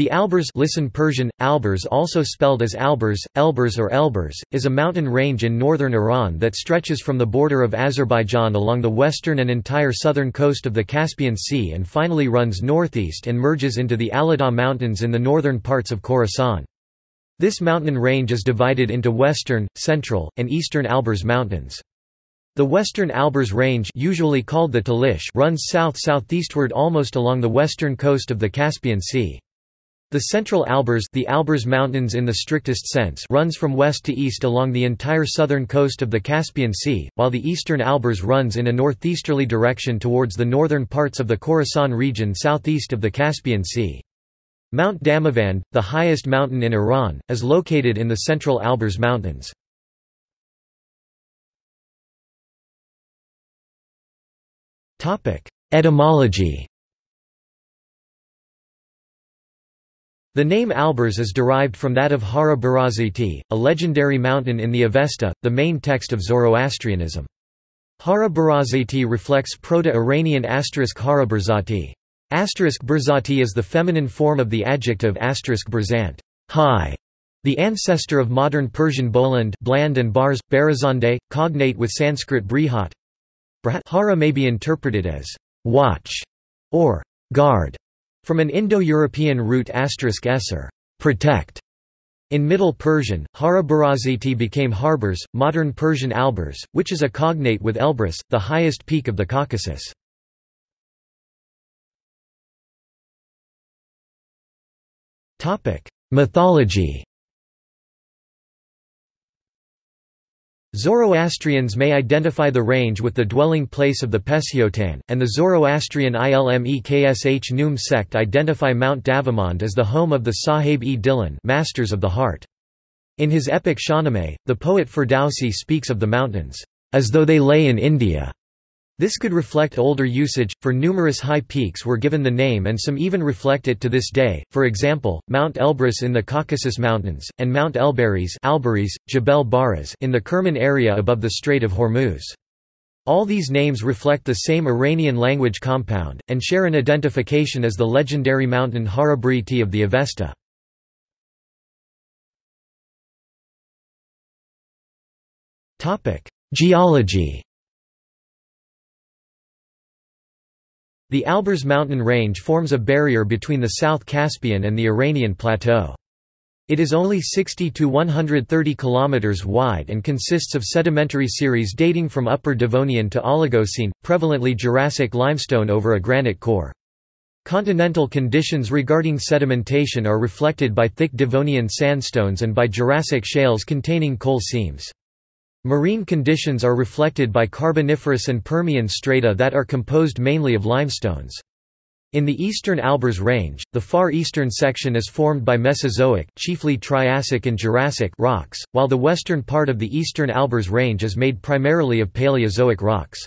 The Alborz listen Persian, Alborz also spelled as Alburz, Elburz or Elborz, is a mountain range in northern Iran that stretches from the border of Azerbaijan along the western and entire southern coast of the Caspian Sea and finally runs northeast and merges into the Aladagh Mountains in the northern parts of Khorasan. This mountain range is divided into western, central, and eastern Alborz Mountains. The western Alborz Range usually called the Talish runs south-southeastward almost along the western coast of the Caspian Sea. The Central Alborz, the Alborz Mountains in the strictest sense runs from west to east along the entire southern coast of the Caspian Sea, while the Eastern Alborz runs in a northeasterly direction towards the northern parts of the Khorasan region southeast of the Caspian Sea. Mount Damavand, the highest mountain in Iran, is located in the Central Alborz Mountains. Etymology The name Alborz is derived from that of Hara Baraziti, a legendary mountain in the Avesta, the main text of Zoroastrianism. Hara Baraziti reflects Proto-Iranian asterisk Hara Berzati. Asterisk Berzati is the feminine form of the adjective asterisk Berzant, high. The ancestor of modern Persian Boland bland and bars, Barazande, cognate with Sanskrit Brihat. Hara may be interpreted as watch or guard. From an Indo-European root esser protect. In Middle Persian, Hara-Baraziti became Harborz, modern Persian Alborz, which is a cognate with Elbrus, the highest peak of the Caucasus. Mythology Zoroastrians may identify the range with the dwelling place of the Peshiotan, and the Zoroastrian Ilm-e-Khshnoom sect identify Mount Damavand as the home of the Sahib-e-Dilan masters of the heart. In his epic Shahnameh, the poet Ferdowsi speaks of the mountains, as though they lay in India, this could reflect older usage, for numerous high peaks were given the name and some even reflect it to this day, for example, Mount Elbrus in the Caucasus Mountains, and Mount Baraz in the Kerman area above the Strait of Hormuz. All these names reflect the same Iranian language compound, and share an identification as the legendary mountain Harabriti of the Avesta. Geology The Alborz mountain range forms a barrier between the South Caspian and the Iranian plateau. It is only 60 to 130 kilometers wide and consists of sedimentary series dating from Upper Devonian to Oligocene, prevalently Jurassic limestone over a granite core. Continental conditions regarding sedimentation are reflected by thick Devonian sandstones and by Jurassic shales containing coal seams. Marine conditions are reflected by Carboniferous and Permian strata that are composed mainly of limestones. In the eastern Alborz Range, the far eastern section is formed by Mesozoic chiefly Triassic and Jurassic rocks, while the western part of the eastern Alborz Range is made primarily of Paleozoic rocks.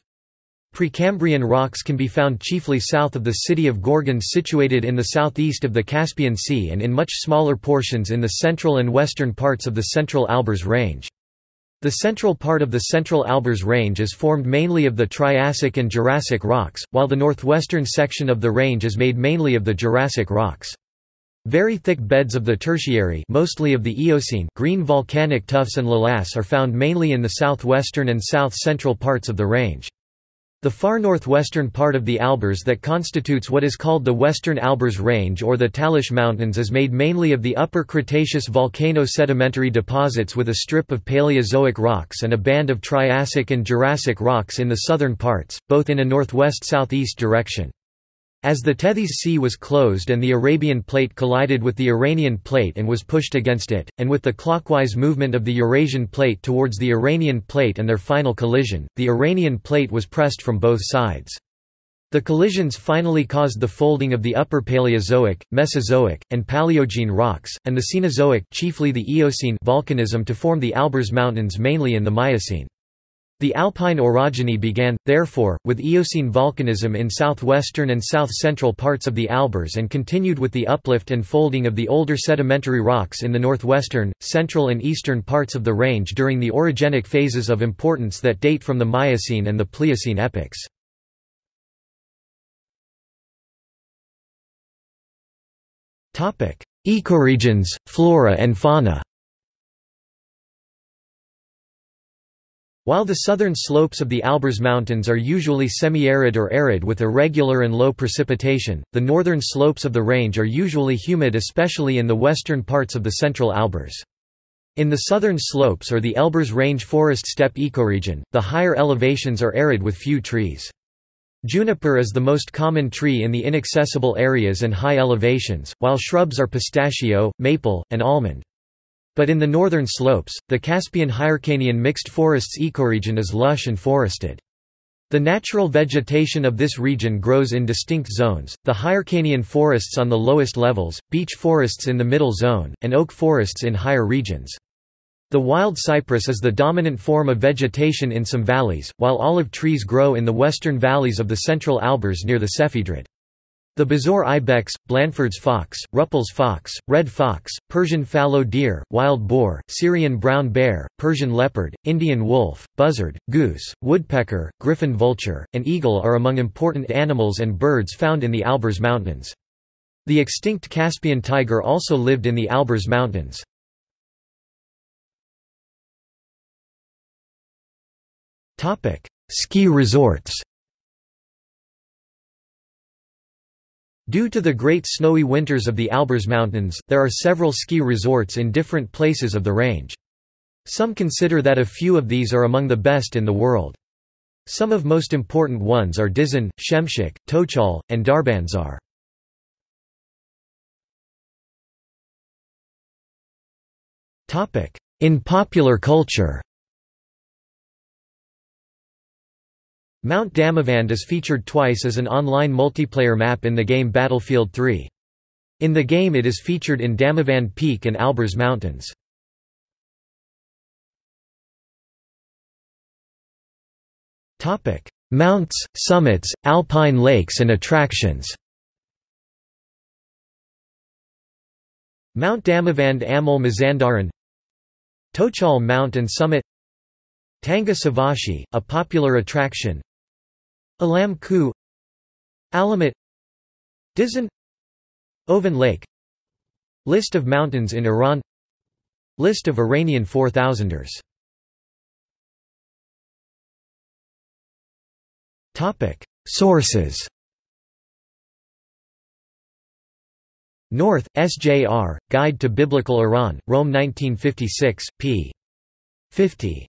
Precambrian rocks can be found chiefly south of the city of Gorgan situated in the southeast of the Caspian Sea and in much smaller portions in the central and western parts of the central Alborz Range. The central part of the Central Alborz Range is formed mainly of the Triassic and Jurassic rocks, while the northwestern section of the range is made mainly of the Jurassic rocks. Very thick beds of the Tertiary mostly of the Eocene green volcanic tuffs and lavas are found mainly in the southwestern and south-central parts of the range. The far northwestern part of the Alborz that constitutes what is called the Western Alborz Range or the Talish Mountains is made mainly of the Upper Cretaceous volcano-sedimentary deposits with a strip of Paleozoic rocks and a band of Triassic and Jurassic rocks in the southern parts, both in a northwest-southeast direction. As the Tethys Sea was closed and the Arabian Plate collided with the Iranian Plate and was pushed against it, and with the clockwise movement of the Eurasian Plate towards the Iranian Plate and their final collision, the Iranian Plate was pressed from both sides. The collisions finally caused the folding of the Upper Paleozoic, Mesozoic, and Paleogene rocks, and the Cenozoic chiefly the Eocene volcanism to form the Alborz Mountains mainly in the Miocene. The Alpine orogeny began, therefore, with Eocene volcanism in southwestern and south-central parts of the Alborz and continued with the uplift and folding of the older sedimentary rocks in the northwestern, central and eastern parts of the range during the orogenic phases of importance that date from the Miocene and the Pliocene epochs. Ecoregions, flora and fauna While the southern slopes of the Alborz Mountains are usually semi-arid or arid with irregular and low precipitation, the northern slopes of the range are usually humid especially in the western parts of the central Alborz. In the southern slopes or the Elburz Range forest steppe ecoregion, the higher elevations are arid with few trees. Juniper is the most common tree in the inaccessible areas and high elevations, while shrubs are pistachio, maple, and almond. But in the northern slopes, the Caspian-Hyrcanian mixed forests ecoregion is lush and forested. The natural vegetation of this region grows in distinct zones, the Hyrcanian forests on the lowest levels, beech forests in the middle zone, and oak forests in higher regions. The wild cypress is the dominant form of vegetation in some valleys, while olive trees grow in the western valleys of the central Elburz near the Sefidrud. The bezoar ibex, Blanford's fox, Rüppell's fox, red fox, Persian fallow deer, wild boar, Syrian brown bear, Persian leopard, Indian wolf, buzzard, goose, woodpecker, griffon vulture, and eagle are among important animals and birds found in the Alborz Mountains. The extinct Caspian tiger also lived in the Alborz Mountains. Ski resorts Due to the great snowy winters of the Elburz Mountains, there are several ski resorts in different places of the range. Some consider that a few of these are among the best in the world. Some of most important ones are Dizin, Shemshak, Tochal, and Darbandsar. In popular culture Mount Damavand is featured twice as an online multiplayer map in the game Battlefield 3. In the game it is featured in Damavand Peak and Elburz Mountains. Mounts, summits, alpine lakes and attractions Mount Damavand Amul Mazandaran Tochal Mount and Summit Tanga Savashi, a popular attraction Alam Kuh Alamut Dizin Ovan Lake List of mountains in Iran List of Iranian 4000ers Sources North, SJR, Guide to Biblical Iran, Rome 1956, p. 50.